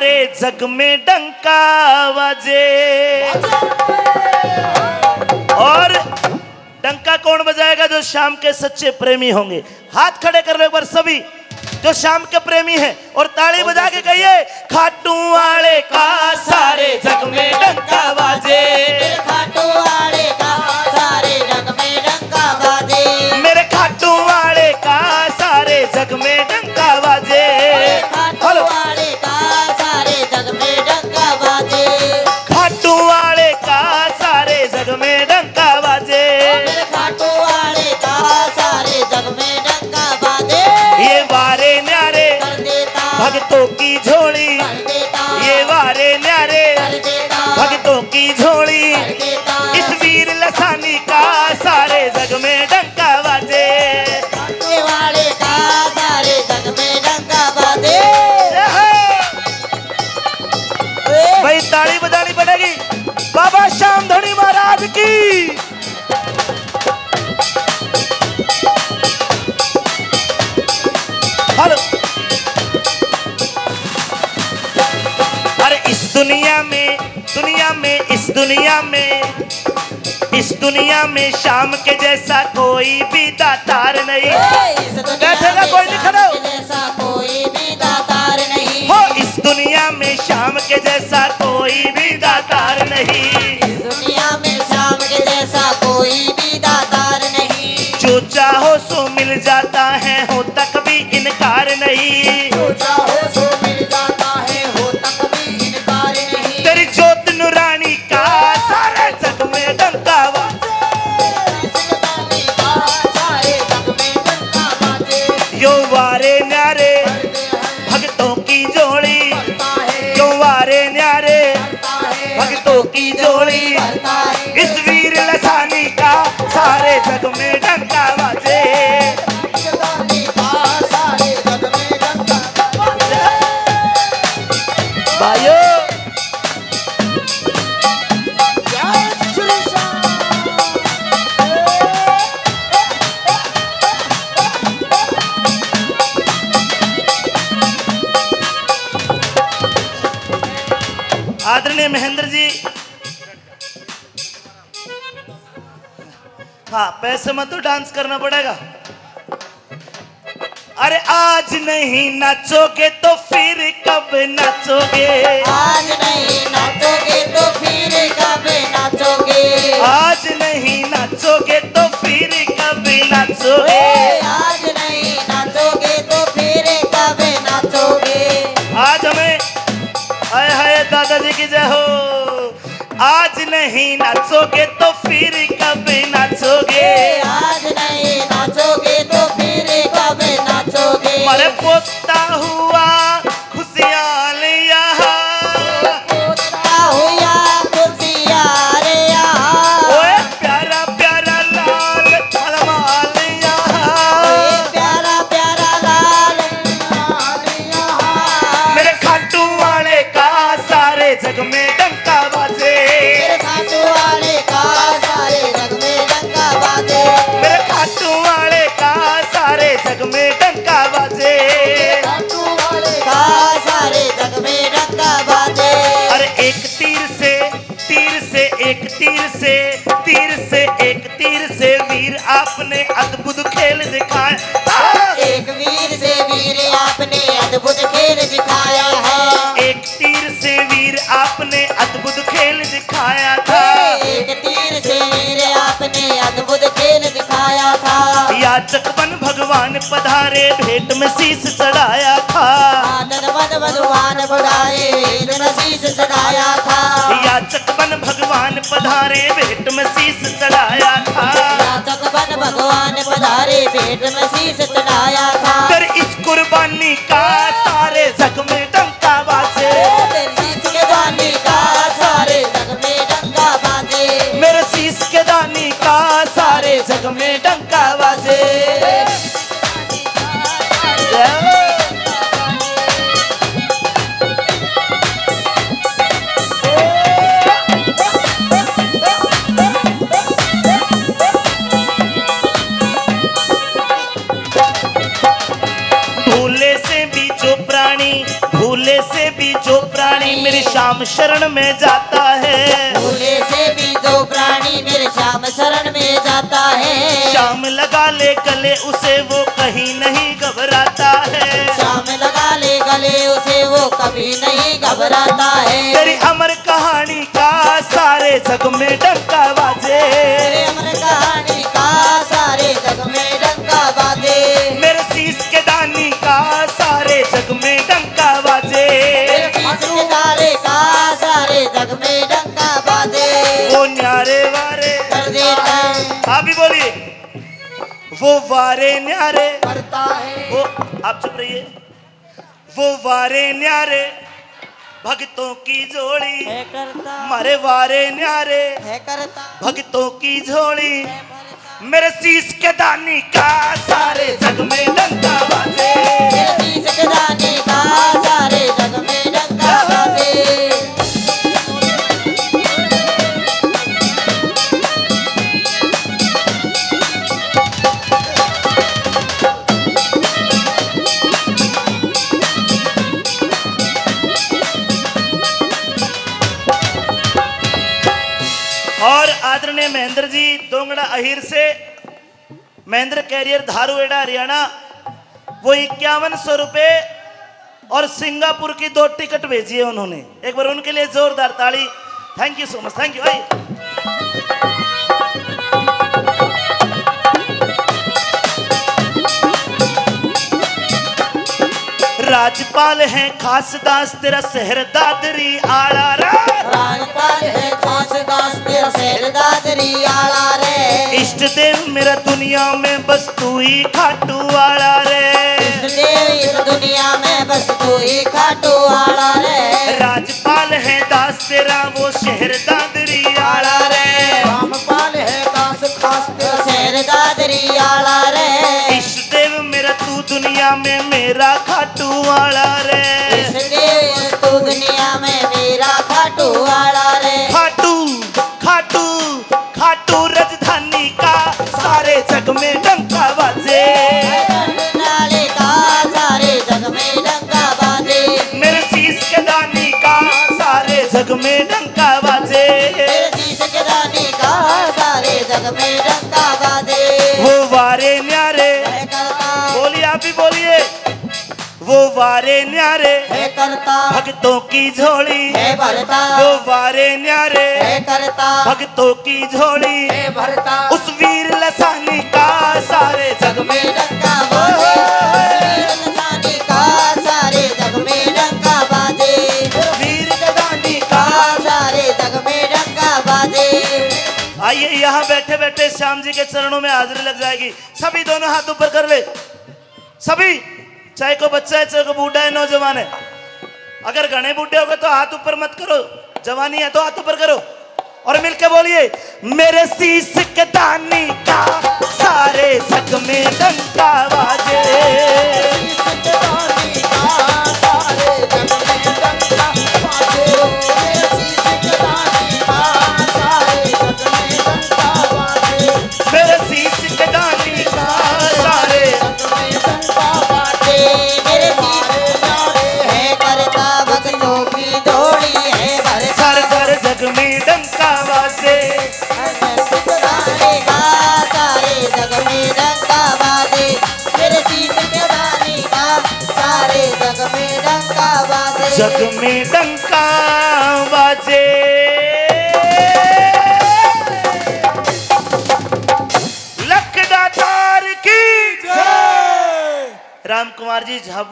सारे जग में डंका बजे। और डंका कौन बजाएगा जो शाम के सच्चे प्रेमी होंगे? हाथ खड़े कर लो एक बार सभी जो शाम के प्रेमी हैं। और ताली बजा के कहिए खाटू वाले का इस दुनिया में इस दुनिया में शाम के जैसा कोई भी दातार नहीं। है भक्तों आदरणीय महेंद्र जी। हाँ पैसे मत तो डांस करना पड़ेगा। अरे आज नहीं नाचोगे तो फिर कब नाचोगे? आज नहीं नाचोगे तो फिर कब नाचोगे? आज नहीं नाचोगे तो फिर कब नाचोगे? आज नहीं नाचोगे तो फिर कब नाचोगे? आज हमें हाय हाय दादाजी की जय हो। आज नहीं नाचोगे तो फिर कभी नाचोगे। आज तीर से तीर से एक तीर से वीर आपने अद्भुत खेल दिखाया एक वीर से वीर आपने अद्भुत खेल दिखाया है। एक तीर से वीर आपने अद्भुत खेल दिखाया था। एक तीर से वीर आपने अद्भुत खेल दिखाया था। याचक बन भगवान पधारे भेंट में शीश चढ़ाया था। भगवान बुलाए वेद में शीश चढ़ाया था। याचक पधारे भेट में शीश चढ़ाया था। बन भगवान पधारे भेट में शीश चढ़ाया था। कर इस कुर्बानी का सारे जग में डंका बाजे। शीश के दानी का सारे जग में डंका बाजे। मेरे शीश के दानी का सारे जग में डंका मेरी शाम शरण में जाता है। भूले से भी जो प्राणी मेरे श्याम शरण में जाता है। शाम लगा ले गले उसे वो कहीं नहीं घबराता है। शाम लगा ले गले उसे वो कभी नहीं घबराता है। तेरी अमर कहानी का सारे जग में डंका बाजे। जग में डंका बाजे वो न्यारे वारे। कर देता है। आप भी बोलिए। वो वारे न्यारे। करता है। वो आप चुप रहिए। वो वारे न्यारे भक्तों की जोड़ी है करता। मारे वारे न्यारे है करता। भक्तों की जोड़ी मेरे शीश के दानी का सारे जग में डंका बाजे और आदरणीय महेंद्र जी दोंगड़ा अहिर से, महेंद्र कैरियर धारूएडा, हरियाणा, वो इक्यावन सौ रुपये और सिंगापुर की दो टिकट भेजी है उन्होंने। एक बार उनके लिए जोरदार ताली। Thank you so much thank you भाई राजपाल है खास दास तेरा शहर दादरी आड़ा रा। राजपाल है खास दास तेरा शहर दादरी आला रे। इष्ट देव मेरा दुनिया में बस तू ही खाटू वाला रे। देव इस दुनिया में बस तू ही खाटू आला रे। राजपाल है दास तेरा वो शहर दादरी मेरा खाटू वाला रे। वारे न्यारे। है करता। भक्तों की झोली। है भरता। वो वारे न्यारे। है करता। भक्तों की झोली। है भरता। उस वीर लसानी का सारे जग में में डंका बाजे। लसानी का सारे जग में डंका बाजे वीर गदानी का का सारे जग में डंका बाजे। आइए यहाँ बैठे बैठे श्याम जी के चरणों में हाजिरी लग जाएगी। सभी दोनों हाथ ऊपर कर ले। सभी। चाहे को बच्चा है, चाहे को बूढ़ा है, नौजवान है। अगर घने बूढ़े हो गए तो हाथ ऊपर मत करो। जवानी है तो हाथ ऊपर करो। और मिलके बोलिए, मेरे शीश के दानी का, सारे जग में बाजे जग में डंका बाजे। लखदातार की राम कुमार जी झब